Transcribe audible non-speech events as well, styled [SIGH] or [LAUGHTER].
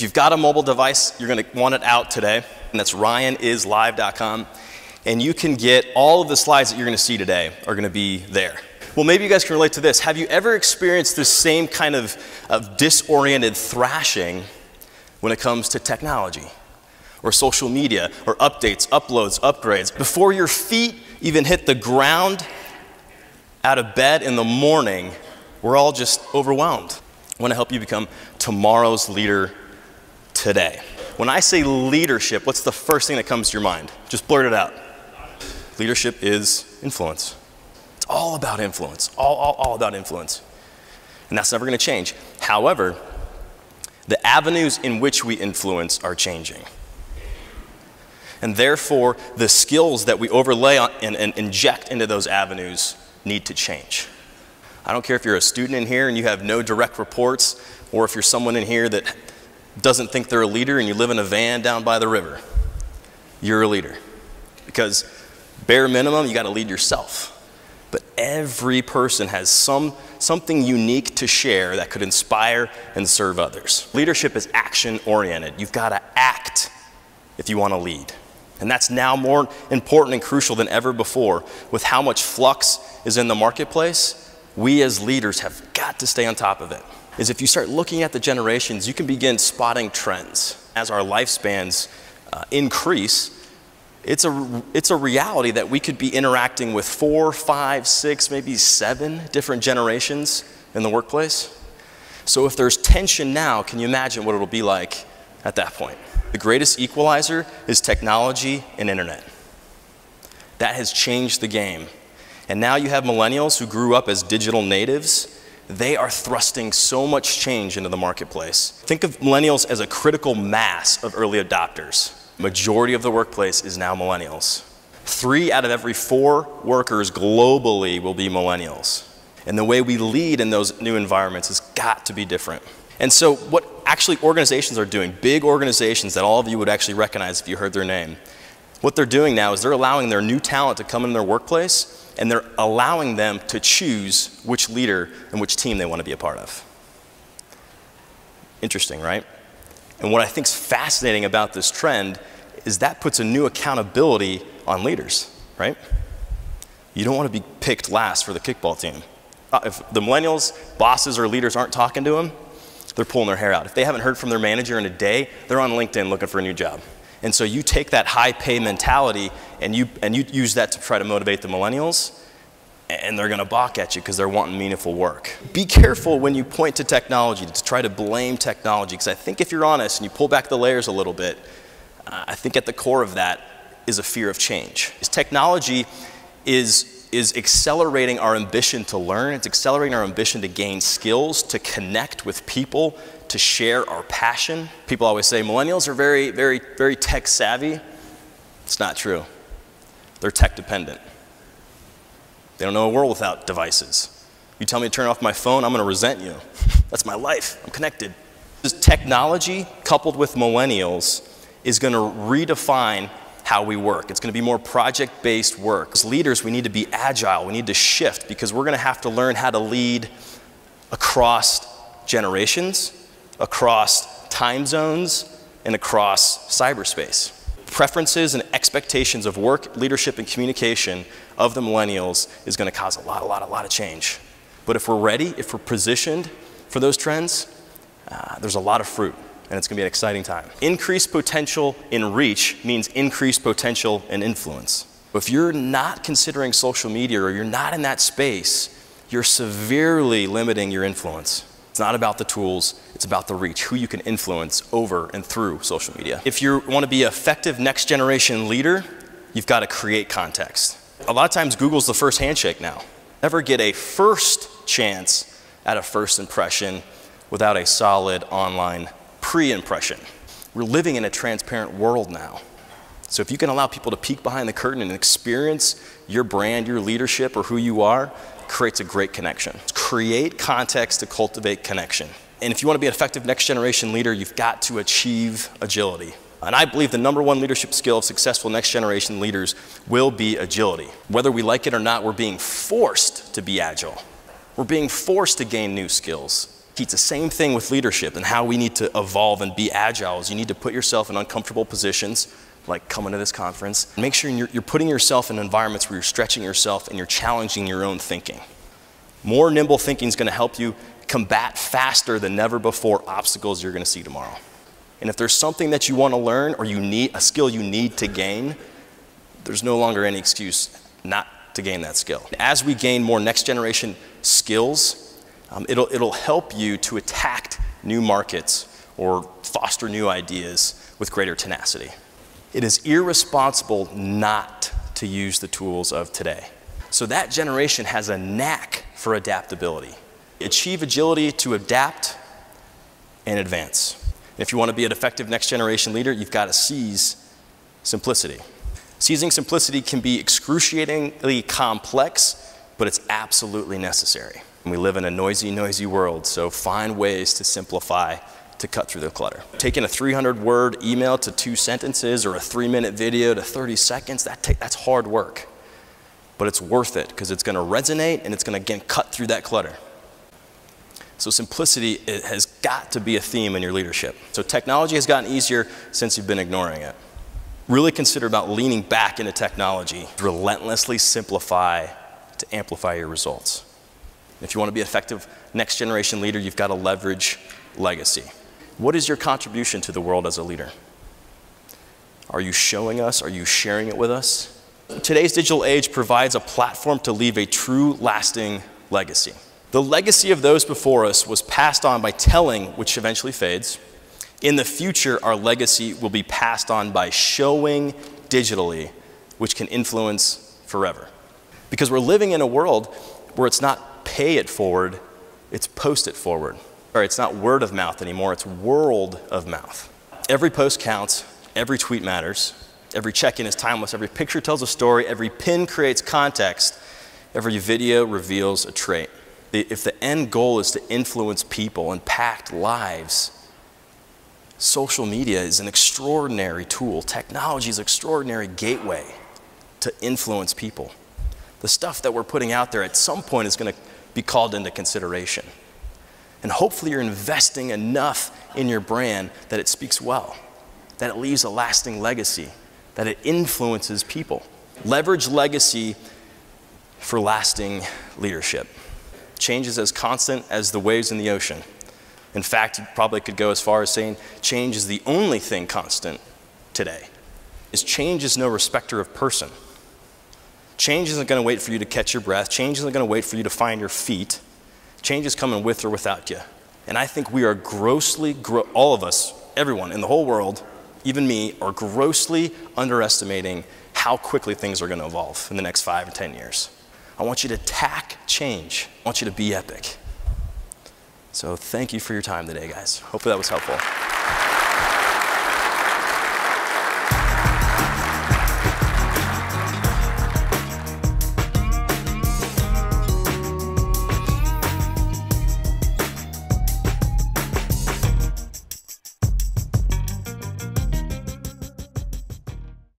If you've got a mobile device, you're going to want it out today, and that's ryanislive.com. And you can get all of the slides that you're going to see today are going to be there. Well, maybe you guys can relate to this. Have you ever experienced this same kind of, of disoriented thrashing when it comes to technology or social media or updates, uploads, upgrades? Before your feet even hit the ground out of bed in the morning, we're all just overwhelmed. I want to help you become tomorrow's leader today. When I say leadership, what's the first thing that comes to your mind? Just blurt it out. Leadership is influence It's all about influence, all, all, all about influence. And that's never going to change. However, the avenues in which we influence are changing. And therefore, the skills that we overlay and, and inject into those avenues need to change. I don't care if you're a student in here and you have no direct reports, or if you're someone in here that doesn't think they're a leader and you live in a van down by the river. You're a leader. Because, bare minimum, you got to lead yourself but every person has some, something unique to share that could inspire and serve others. Leadership is action oriented. You've got to act if you want to lead. And that's now more important and crucial than ever before. With how much flux is in the marketplace, we as leaders have got to stay on top of it. Is if you start looking at the generations, you can begin spotting trends. As our lifespans uh, increase, it's a, it's a reality that we could be interacting with four, five, six, maybe seven different generations in the workplace. So if there's tension now, can you imagine what it'll be like at that point? The greatest equalizer is technology and internet. That has changed the game. And now you have millennials who grew up as digital natives. They are thrusting so much change into the marketplace. Think of millennials as a critical mass of early adopters majority of the workplace is now millennials. Three out of every four workers globally will be millennials. And the way we lead in those new environments has got to be different. And so, what actually organizations are doing, big organizations that all of you would actually recognize if you heard their name, what they're doing now is they're allowing their new talent to come in their workplace and they're allowing them to choose which leader and which team they want to be a part of. Interesting, right? And what I think is fascinating about this trend is that puts a new accountability on leaders, right? You don't want to be picked last for the kickball team. Uh, if the millennials, bosses, or leaders aren't talking to them, they're pulling their hair out. If they haven't heard from their manager in a day, they're on LinkedIn looking for a new job. And so you take that high pay mentality and you, and you use that to try to motivate the millennials, and they're going to balk at you because they're wanting meaningful work. Be careful when you point to technology to try to blame technology because I think if you're honest and you pull back the layers a little bit, uh, I think at the core of that is a fear of change. Technology is, is accelerating our ambition to learn, it's accelerating our ambition to gain skills, to connect with people, to share our passion. People always say millennials are very, very, very tech savvy. It's not true. They're tech dependent. They don't know a world without devices. You tell me to turn off my phone, I'm going to resent you. [LAUGHS] That's my life. I'm connected. This technology coupled with millennials is going to redefine how we work. It's going to be more project based work. As leaders, we need to be agile, we need to shift because we're going to have to learn how to lead across generations, across time zones, and across cyberspace. Preferences and expectations of work, leadership, and communication of the millennials is going to cause a lot, a lot, a lot of change. But if we're ready, if we're positioned for those trends, uh, there's a lot of fruit, and it's going to be an exciting time. Increased potential in reach means increased potential in influence. If you're not considering social media or you're not in that space, you're severely limiting your influence. It's not about the tools, it's about the reach, who you can influence over and through social media. If you want to be an effective next generation leader, you've got to create context. A lot of times Google's the first handshake now. Never get a first chance at a first impression without a solid online pre-impression. We're living in a transparent world now. So if you can allow people to peek behind the curtain and experience your brand, your leadership, or who you are, creates a great connection. Create context to cultivate connection. And if you want to be an effective next generation leader, you've got to achieve agility. And I believe the number one leadership skill of successful next generation leaders will be agility. Whether we like it or not, we're being forced to be agile. We're being forced to gain new skills. It's the same thing with leadership and how we need to evolve and be agile is you need to put yourself in uncomfortable positions like coming to this conference. Make sure you're, you're putting yourself in environments where you're stretching yourself and you're challenging your own thinking. More nimble thinking is going to help you combat faster than never before obstacles you're going to see tomorrow. And if there's something that you want to learn or you need a skill you need to gain, there's no longer any excuse not to gain that skill. As we gain more next generation skills, um, it'll, it'll help you to attack new markets or foster new ideas with greater tenacity. It is irresponsible not to use the tools of today. So that generation has a knack for adaptability. Achieve agility to adapt and advance. If you want to be an effective next generation leader, you've got to seize simplicity. Seizing simplicity can be excruciatingly complex, but it's absolutely necessary. We live in a noisy, noisy world, so find ways to simplify to cut through the clutter. Taking a 300 word email to two sentences or a three minute video to 30 seconds, that that's hard work. But it's worth it because it's going to resonate and it's going to again cut through that clutter. So simplicity has got to be a theme in your leadership. So technology has gotten easier since you've been ignoring it. Really consider about leaning back into technology. Relentlessly simplify to amplify your results. If you want to be an effective next generation leader, you've got to leverage legacy. What is your contribution to the world as a leader? Are you showing us? Are you sharing it with us? Today's digital age provides a platform to leave a true, lasting legacy. The legacy of those before us was passed on by telling, which eventually fades. In the future, our legacy will be passed on by showing digitally, which can influence forever. Because we're living in a world where it's not pay it forward, it's post it forward. Or it's not word of mouth anymore, it's world of mouth. Every post counts, every tweet matters, every check in is timeless, every picture tells a story, every pin creates context, every video reveals a trait. If the end goal is to influence people, and impact lives, social media is an extraordinary tool. Technology is an extraordinary gateway to influence people. The stuff that we're putting out there at some point is going to be called into consideration. And hopefully you're investing enough in your brand that it speaks well, that it leaves a lasting legacy, that it influences people. Leverage legacy for lasting leadership. Change is as constant as the waves in the ocean. In fact, you probably could go as far as saying change is the only thing constant today. Is change is no respecter of person. Change isn't going to wait for you to catch your breath. Change isn't going to wait for you to find your feet. Change is coming with or without you. And I think we are grossly, gro all of us, everyone in the whole world, even me, are grossly underestimating how quickly things are going to evolve in the next five or 10 years. I want you to tack change. I want you to be epic. So thank you for your time today, guys. Hopefully that was helpful.